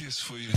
Esse foi.